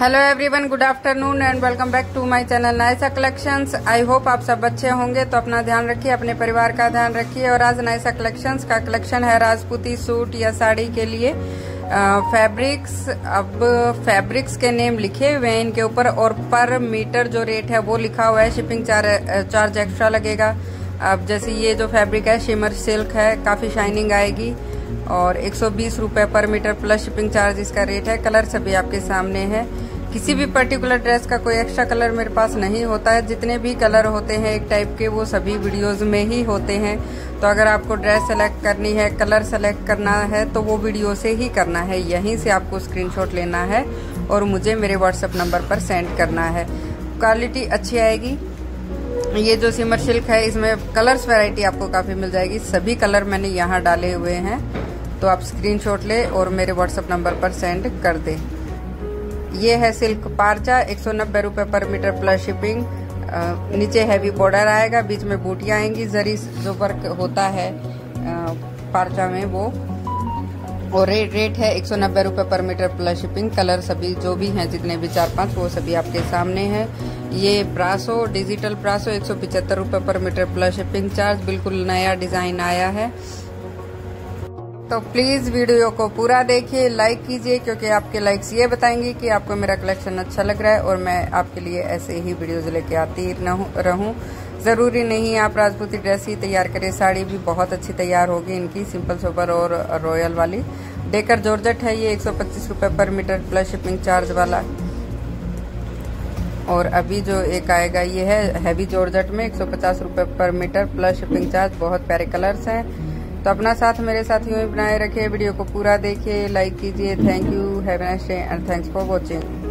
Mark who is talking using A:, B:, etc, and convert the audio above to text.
A: Hello everyone good afternoon and welcome back to my channel Naisa collections I hope आप सब अच्छे होंगे तो अपना ध्यान रखिए, अपने परिवार का ध्यान रखिए। और आज नायसा कलेक्शंस का कलेक्शन है राजपूती सूट या साड़ी के लिए। फैब्रिक्स अब फैब्रिक्स के नेम लिखे हुए हैं इनके ऊपर। और पर मीटर जो रेट है, वो लिखा हुआ है शिपिंग चार्ज चार्ज एक्स्ट्रा लगेगा। अब जैसे ये जो फैब्रिक है शिमर सिल्क है, काफ़ी शाइनिंग आएगी। और एक सौ पर मीटर प्लस शिपिंग चार्ज इसका रेट है। कलर सभी आपके सामने है। किसी भी पर्टिकुलर ड्रेस का कोई एक्स्ट्रा कलर मेरे पास नहीं होता है। जितने भी कलर होते हैं एक टाइप के, वो सभी वीडियोस में ही होते हैं। तो अगर आपको ड्रेस सेलेक्ट करनी है कलर सेलेक्ट करना है तो वो वीडियो से ही करना है। यहीं से आपको स्क्रीनशॉट लेना है और मुझे मेरे व्हाट्सएप नंबर पर सेंड करना है। क्वालिटी अच्छी आएगी। ये जो सिमर सिल्क है, इसमें कलर्स वैरायटी आपको काफ़ी मिल जाएगी। सभी कलर मैंने यहाँ डाले हुए हैं। तो आप स्क्रीनशॉट ले और मेरे व्हाट्सएप नंबर पर सेंड कर दें। ये है सिल्क पार्चा, एक सौ नब्बे पर मीटर प्लस शिपिंग नीचे हैवी बॉर्डर आएगा, बीच में बूटियाँ आएँगी, जरी जो वर्क होता है पार्चा में वो। और रेट रेट है एक सौ नब्बे पर मीटर प्लस शिपिंग कलर सभी जो भी हैं, जितने भी चार पाँच, वो सभी आपके सामने हैं। ये प्रासो डिजिटल प्रासो एक सौ पर मीटर प्लस शिपिंग चार्ज बिल्कुल नया डिज़ाइन आया है। तो प्लीज़ वीडियो को पूरा देखिए लाइक कीजिए, क्योंकि आपके लाइक्स ये बताएँगे कि आपको मेरा कलेक्शन अच्छा लग रहा है और मैं आपके लिए ऐसे ही वीडियोज़ लेके आती रहूँ ज़रूरी नहीं आप राजपूती ड्रेस ही तैयार करें। साड़ी भी बहुत अच्छी तैयार होगी इनकी सिंपल सोबर और रॉयल वाली। डेकर जॉर्जट है ये, एक सौ पर मीटर प्लस शिपिंग चार्ज वाला। और अभी जो एक आएगा, ये है हैवी जॉर्जट में, एक सौ पर मीटर प्लस शिपिंग चार्ज बहुत प्यारे कलर्स हैं। तो अपना साथ मेरे साथ यूँ ही बनाए रखे वीडियो को पूरा देखिए लाइक कीजिए thank you have and thanks for watching